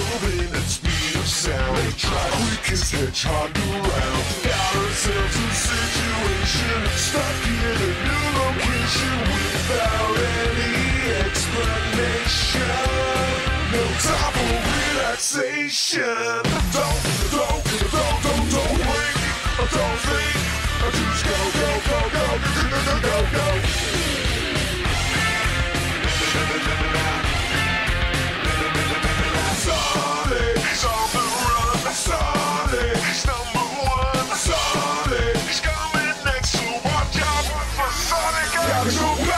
moving at speed of sound. They try quickest hedgehog around. Got ourselves in situation, stuck in a new location without any explanation. No time for relaxation. Don't, don't, don't, don't, don't wait. Don't think. Just go, go, go. Cause